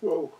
Whoa.